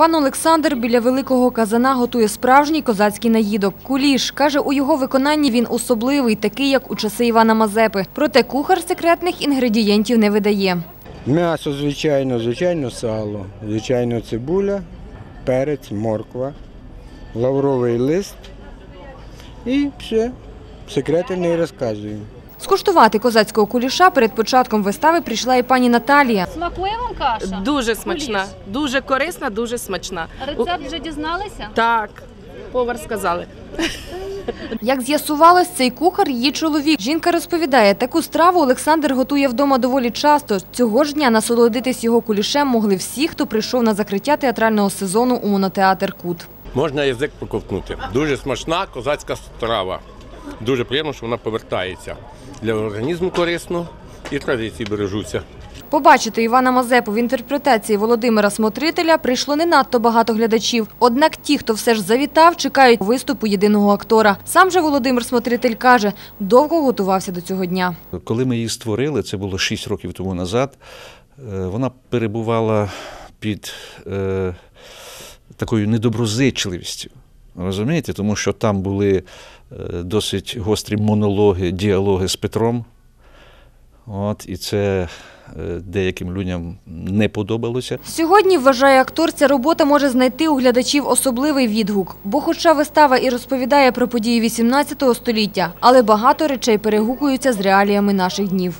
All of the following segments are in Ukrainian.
Пан Олександр біля великого казана готує справжній козацький наїдок – куліш. Каже, у його виконанні він особливий, такий, як у часи Івана Мазепи. Проте кухар секретних інгредієнтів не видає. М'ясо, звичайно, звичайно, сало, звичайно, цибуля, перець, морква, лавровий лист і все. Секрети не розказую. Скуштувати козацького куліша перед початком вистави прийшла і пані Наталія. Смакує вам каша? Дуже смачна, Куліш. дуже корисна, дуже смачна. Рецепт вже дізналися? Так, повар сказали. Як з'ясувалось, цей кухар – її чоловік. Жінка розповідає, таку страву Олександр готує вдома доволі часто. Цього ж дня насолодитись його кулішем могли всі, хто прийшов на закриття театрального сезону у монотеатр «Кут». Можна язик проковтнути. Дуже смачна козацька страва. Дуже приємно, що вона повертається. Для організму корисно і традиції бережуться. Побачити Івана Мазепу в інтерпретації Володимира Смотрителя прийшло не надто багато глядачів. Однак ті, хто все ж завітав, чекають виступу єдиного актора. Сам же Володимир Смотритель каже, довго готувався до цього дня. Коли ми її створили, це було 6 років тому назад, е, вона перебувала під е, такою недоброзичливістю. Розумієте? Тому що там були е, досить гострі монологи, діалоги з Петром. От, і це е, деяким людям не подобалося. Сьогодні, вважає актор, ця робота може знайти у глядачів особливий відгук. Бо хоча вистава і розповідає про події 18 століття, але багато речей перегукуються з реаліями наших днів.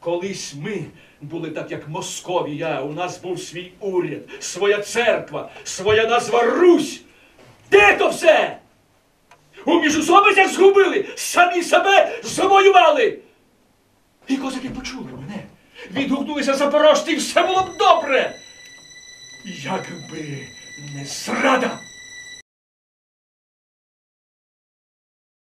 Колись ми були так, як Московія, у нас був свій уряд, своя церква, своя назва Русь. Де то все? У міжусобицях згубили, самі себе завоювали. І козаки почули мене, відгукнулися запорожці, і все було б добре. Якби не зрада.